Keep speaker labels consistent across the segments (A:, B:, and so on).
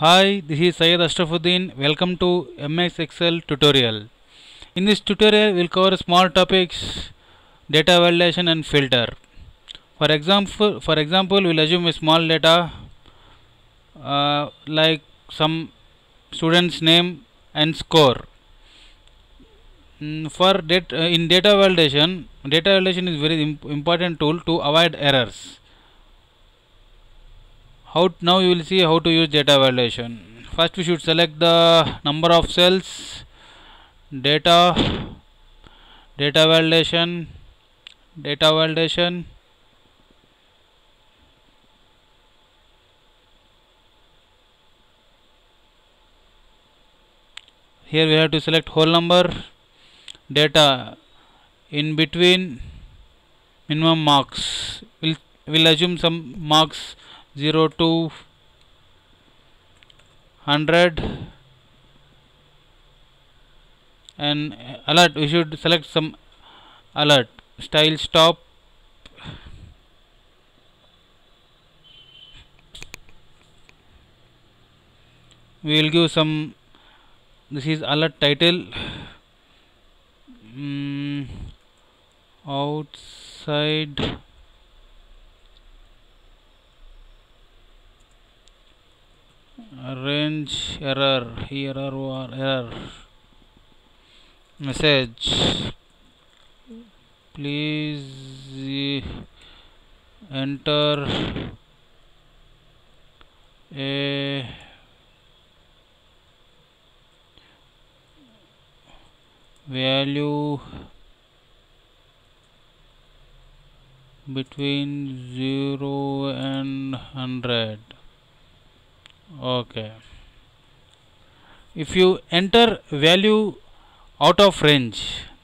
A: Hi, this is Syed Ashrafuddin. Welcome to MS Excel tutorial. In this tutorial, we'll cover small topics, data validation and filter. For example, for example, we'll assume a small data uh, like some student's name and score. Mm, for uh, in data validation, data validation is very imp- important tool to avoid errors how now you will see how to use data validation first we should select the number of cells data data validation data validation. Here we have to select whole number data in between minimum marks. We'll, we'll assume some marks 0 to 100 and alert we should select some alert. Style stop. We will give some this is alert title. Mm, outside range error error or error. Message. Please enter a value between 0 and 100 okay if you enter value out of range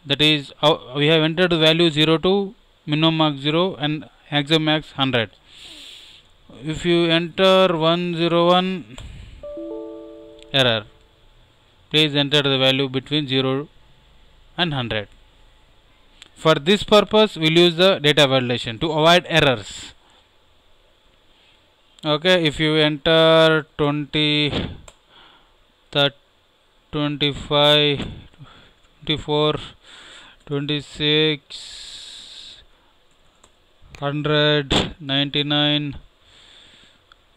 A: that is uh, we have entered value 0 to minimum max 0 and maximum max 100 if you enter 101 error. Please enter the value between 0 and 100 for this purpose we'll use the data validation to avoid errors. Okay if you enter 20 30, 25 24 26 100 99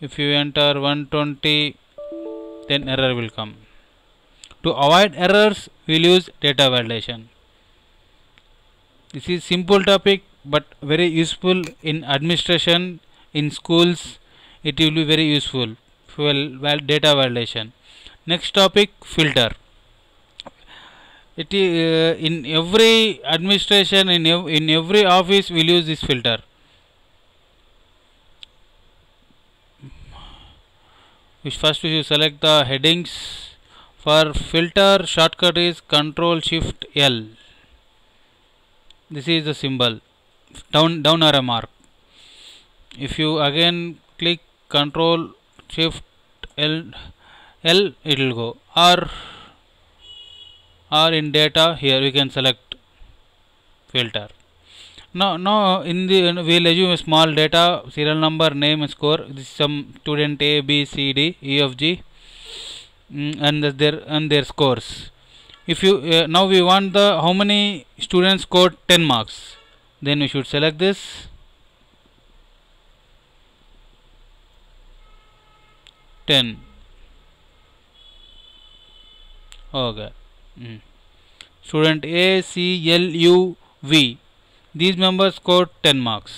A: if you enter 120 then error will come. To avoid errors we'll use data validation. This is simple topic but very useful in administration in schools. It will be very useful. For val data validation next topic filter. It uh, in every administration in ev in every office we'll use this filter. Which first we select the headings. For filter shortcut is control shift L. This is the symbol. Down down arrow mark. If you again click control shift L L it will go. Or or in data here we can select filter. Now now in the we'll assume a small data serial number name score. This some student A B C D E F G mm, and their and their scores. If you uh, now we want the how many students scored 10 marks? Then we should select this. 10 Okay. Student A these members scored 10 marks.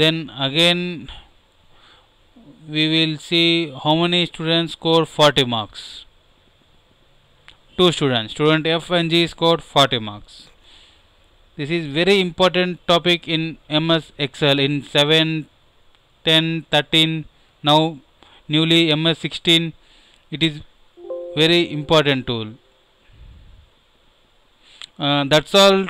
A: Then again we will see how many students score 40 marks. Two students student f and g scored 40 marks. This is very important topic in ms excel in 7 10 13 now newly ms 16 it is very important tool. Uh, that's all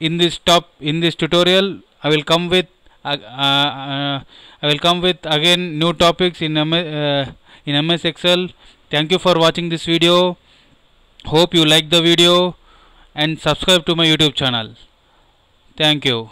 A: in this top in this tutorial. I will come with uh, uh, I will come with again new topics in MS, uh, in MS Excel. Thank you for watching this video. Hope you like the video and subscribe to my youtube channel. Thank you